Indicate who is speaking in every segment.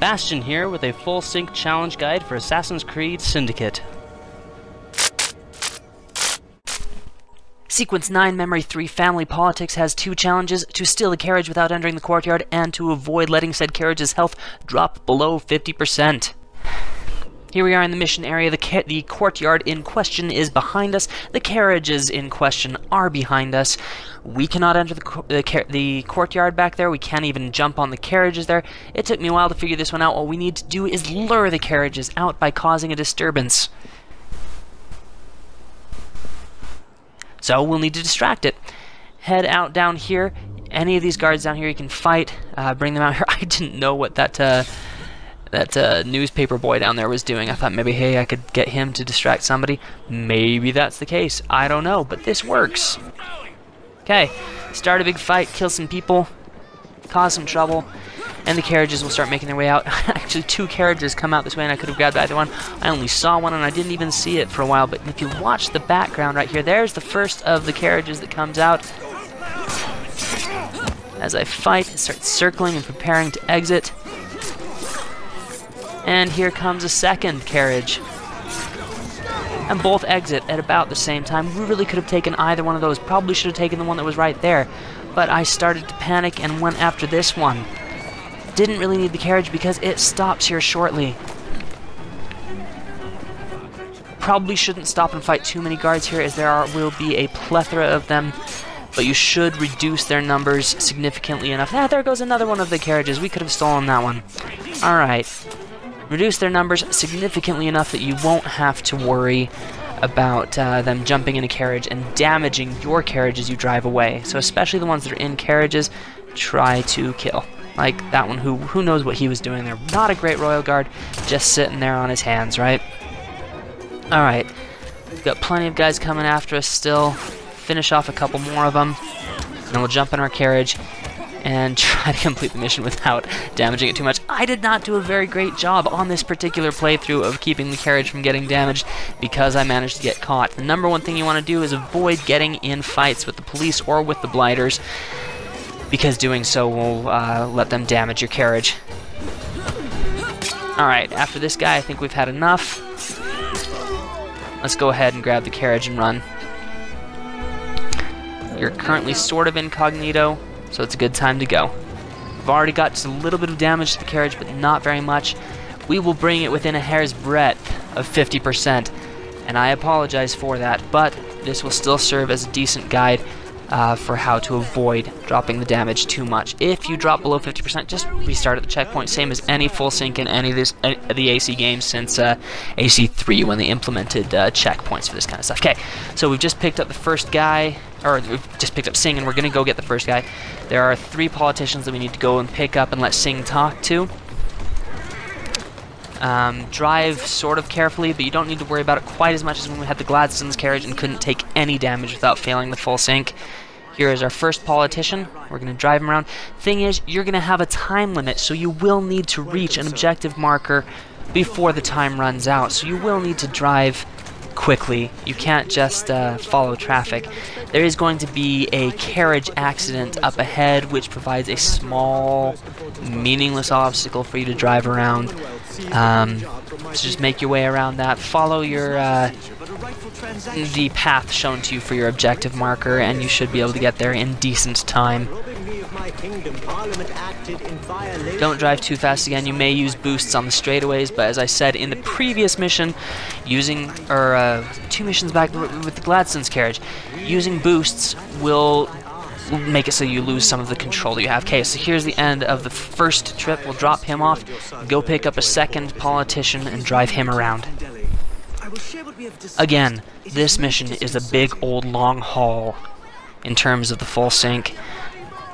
Speaker 1: Bastiaen here with a full sync challenge guide for Assassin's Creed Syndicate. Sequence 9 Memory 3 Family Politics has two challenges to steal a carriage without entering the courtyard and to avoid letting said carriage's health drop below 50%. Here we are in the mission area. The, the courtyard in question is behind us. The carriages in question are behind us. We cannot enter the, the, the, courtyard back there. We can't even jump on the carriages there. It took me a while to figure this one out. What we need to do is lure the carriages out by causing a disturbance. So we'll need to distract it. Head out down here. Any of these guards down here you can fight. Uh, bring them out here. I didn't know what that... Uh, that uh, newspaper boy down there was doing. I thought maybe, hey, I could get him to distract somebody. Maybe that's the case. I don't know, but this works. Okay, start a big fight, kill some people, cause some trouble, and the carriages will start making their way out. Actually, two carriages come out this way, and I could have grabbed either one. I only saw one, and I didn't even see it for a while, but if you watch the background right here, there's the first of the carriages that comes out. As I fight, it starts circling and preparing to exit. And here comes a second carriage. And both exit at about the same time. We really could have taken either one of those. Probably should have taken the one that was right there. But I started to panic and went after this one. Didn't really need the carriage because it stops here shortly. Probably shouldn't stop and fight too many guards here as there are, will be a plethora of them but you should reduce their numbers significantly enough. Ah, there goes another one of the carriages. We could have stolen that one. Alright reduce their numbers significantly enough that you won't have to worry about uh, them jumping in a carriage and damaging your carriage as you drive away. So especially the ones that are in carriages, try to kill. Like that one who who knows what he was doing there. Not a great royal guard, just sitting there on his hands, right? Alright. We've got plenty of guys coming after us still. Finish off a couple more of them. And then we'll jump in our carriage and try to complete the mission without damaging it too much. I did not do a very great job on this particular playthrough of keeping the carriage from getting damaged because I managed to get caught. The number one thing you want to do is avoid getting in fights with the police or with the blighters because doing so will uh, let them damage your carriage. Alright, after this guy, I think we've had enough. Let's go ahead and grab the carriage and run. You're currently sort of incognito so it's a good time to go. We've already got just a little bit of damage to the carriage, but not very much. We will bring it within a hair's breadth of 50%, and I apologize for that, but this will still serve as a decent guide uh, for how to avoid dropping the damage too much. If you drop below 50%, just restart at the checkpoint, same as any full sync in any of this, uh, the AC games since uh, AC3 when they implemented uh, checkpoints for this kind of stuff. Okay, so we've just picked up the first guy, or we've just picked up Singh, and we're going to go get the first guy. There are three politicians that we need to go and pick up and let Singh talk to. Um, drive sort of carefully, but you don't need to worry about it quite as much as when we had the Gladstone's carriage and couldn't take any damage without failing the full sync. Here is our first politician. We're going to drive him around. Thing is, you're going to have a time limit, so you will need to reach an objective marker before the time runs out. So you will need to drive quickly. You can't just uh, follow traffic. There is going to be a carriage accident up ahead, which provides a small, meaningless obstacle for you to drive around. Um, so just make your way around that. Follow your uh, the path shown to you for your objective marker, and you should be able to get there in decent time. Don't drive too fast again. You may use boosts on the straightaways, but as I said in the previous mission, using, or uh, two missions back with the Gladstone's carriage, using boosts will make it so you lose some of the control that you have. Okay, so here's the end of the first trip. We'll drop him off, go pick up a second politician, and drive him around. Again, this mission is a big old long haul in terms of the full sync.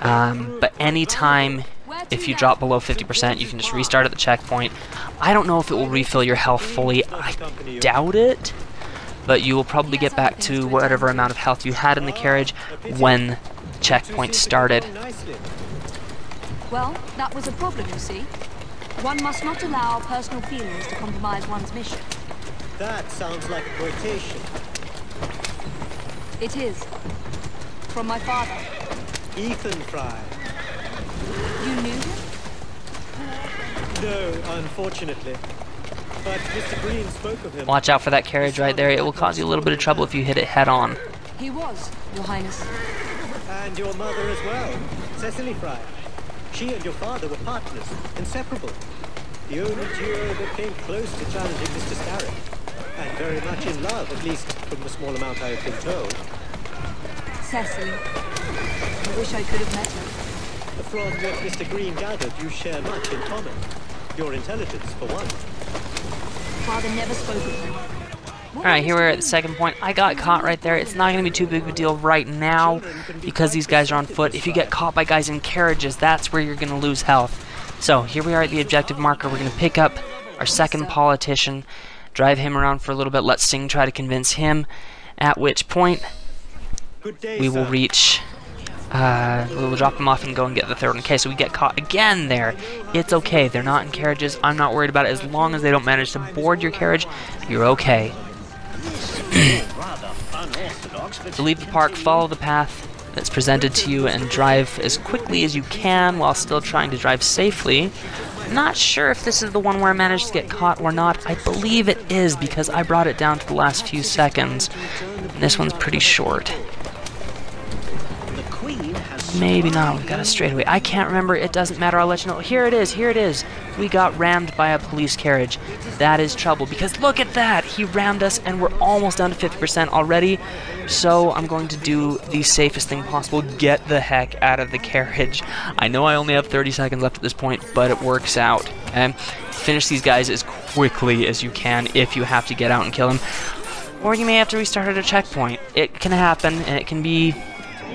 Speaker 1: Um, but anytime if you drop below 50%, you can just restart at the checkpoint. I don't know if it will refill your health fully. I doubt it. But you will probably get back to whatever amount of health you had in the carriage when the checkpoint started.
Speaker 2: Well, that was a problem, you see. One must not allow personal feelings to compromise one's mission.
Speaker 3: That sounds like a quotation.
Speaker 2: It is. From my father.
Speaker 3: Ethan Frye.
Speaker 2: You knew him?
Speaker 3: No, unfortunately. But Mr. Green spoke of him.
Speaker 1: Watch out for that carriage right there. It will cause you a little bit of trouble if you hit it head on.
Speaker 2: He was, Your Highness.
Speaker 3: And your mother as well, Cecily Frye. She and your father were partners, inseparable. The only duo that came close to challenging Mr. Starrick. And very much in love, at least from the small amount I have been told.
Speaker 2: Cecily. I wish I could have met her.
Speaker 3: From what Mr. Green gathered, you share much in common. Your intelligence, for one.
Speaker 2: Father never spoke of her.
Speaker 1: Alright, here we're at the second point. I got caught right there. It's not going to be too big of a deal right now because these guys are on foot. If you get caught by guys in carriages, that's where you're going to lose health. So, here we are at the objective marker. We're going to pick up our second politician, drive him around for a little bit, let Singh try to convince him, at which point we will reach uh, we'll drop them off and go and get the third one. Okay, so we get caught again there. It's okay. They're not in carriages. I'm not worried about it. As long as they don't manage to board your carriage, you're okay. To leave the park, follow the path that's presented to you and drive as quickly as you can while still trying to drive safely. Not sure if this is the one where I managed to get caught or not. I believe it is because I brought it down to the last few seconds. And this one's pretty short. Maybe not. We've got a straightaway. I can't remember. It doesn't matter. I'll let you know. Here it is. Here it is. We got rammed by a police carriage. That is trouble because look at that. He rammed us and we're almost down to 50% already. So I'm going to do the safest thing possible. Get the heck out of the carriage. I know I only have 30 seconds left at this point, but it works out. And finish these guys as quickly as you can if you have to get out and kill them. Or you may have to restart at a checkpoint. It can happen and it can be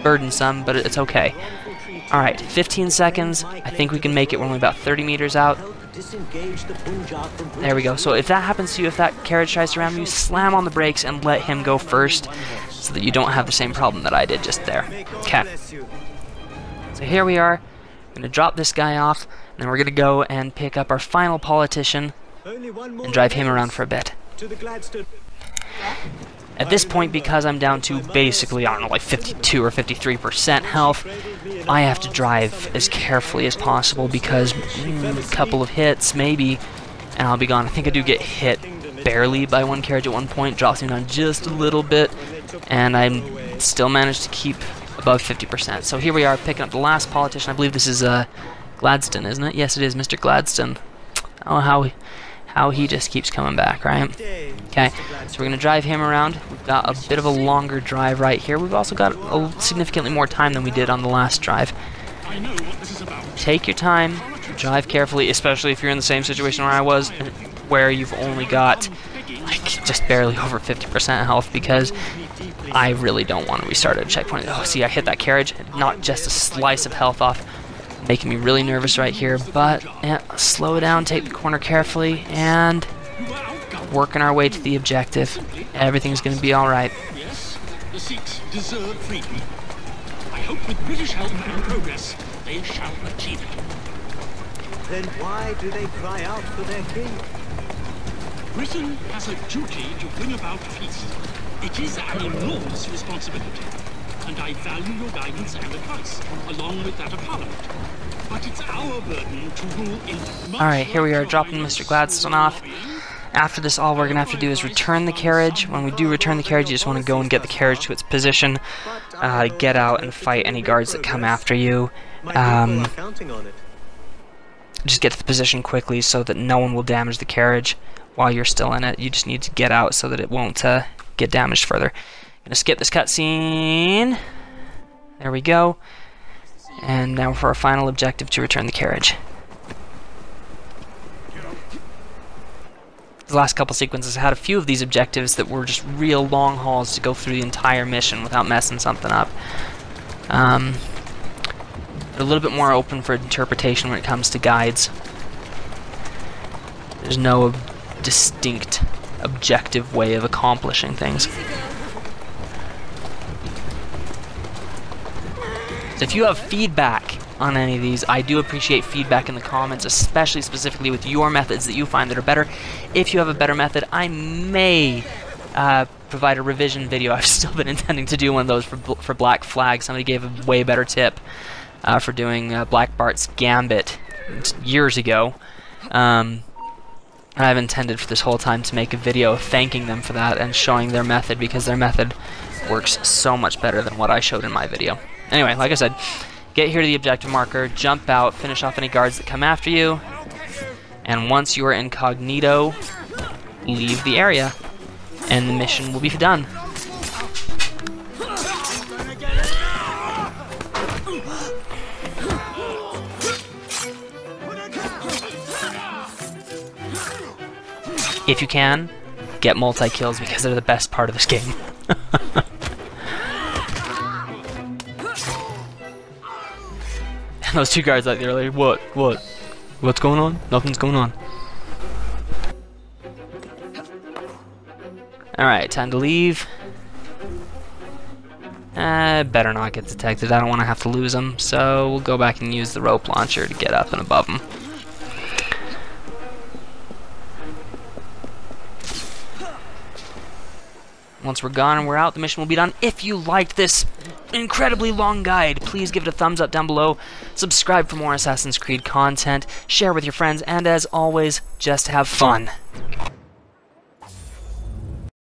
Speaker 1: burdensome, but it's okay. Alright, 15 seconds. I think we can make it. We're only about 30 meters out. There we go. So if that happens to you, if that carriage tries to ram you, slam on the brakes and let him go first so that you don't have the same problem that I did just there. Okay. So here we are. I'm going to drop this guy off, and then we're going to go and pick up our final politician and drive him around for a bit. At this point, because I'm down to basically, I don't know, like 52 or 53% health, I have to drive as carefully as possible because mm, a couple of hits, maybe, and I'll be gone. I think I do get hit barely by one carriage at one point, drops me down just a little bit, and I still managed to keep above 50%. So here we are, picking up the last politician. I believe this is uh, Gladstone, isn't it? Yes, it is, Mr. Gladstone. Oh, how how he just keeps coming back, right? Okay, so we're going to drive him around. We've got a bit of a longer drive right here. We've also got a, significantly more time than we did on the last drive. Take your time, drive carefully, especially if you're in the same situation where I was, where you've only got like just barely over 50% health because I really don't want to restart at a checkpoint. Oh, see, I hit that carriage, not just a slice of health off making me really nervous right here, but yeah, slow down, take the corner carefully, and working our way to the objective. Everything's going to be alright.
Speaker 4: Yes, the Sikhs deserve freedom. I hope with British help and progress, they shall achieve it.
Speaker 3: Then why do they cry out for their king?
Speaker 4: Britain has a duty to bring about peace. It is an enormous responsibility, and I value your guidance and advice, along with that of Parliament.
Speaker 1: Alright, here we are dropping Mr. Gladstone off. After this, all we're going to have to do is return the carriage. When we do return the carriage, you just want to go and get the carriage to its position, uh, get out and fight any guards that come after you. Um, just get to the position quickly so that no one will damage the carriage while you're still in it. You just need to get out so that it won't uh, get damaged further. Gonna skip this cutscene. There we go. And now for our final objective to return the carriage. The last couple sequences had a few of these objectives that were just real long hauls to go through the entire mission without messing something up. Um, they're a little bit more open for interpretation when it comes to guides. There's no distinct objective way of accomplishing things. So if you have feedback on any of these, I do appreciate feedback in the comments, especially specifically with your methods that you find that are better. If you have a better method, I may uh, provide a revision video. I've still been intending to do one of those for, for Black Flag. Somebody gave a way better tip uh, for doing uh, Black Bart's Gambit years ago. Um, and I've intended for this whole time to make a video thanking them for that and showing their method because their method works so much better than what I showed in my video. Anyway, like I said, get here to the objective marker, jump out, finish off any guards that come after you, and once you are incognito, leave the area, and the mission will be done. If you can, get multi-kills because they're the best part of this game. those two guys out there like, what, what, what's going on? Nothing's going on. Alright, time to leave. Uh, better not get detected. I don't want to have to lose them, so we'll go back and use the rope launcher to get up and above them. Once we're gone and we're out, the mission will be done. If you liked this incredibly long guide, please give it a thumbs up down below. Subscribe for more Assassin's Creed content. Share with your friends. And as always, just have fun.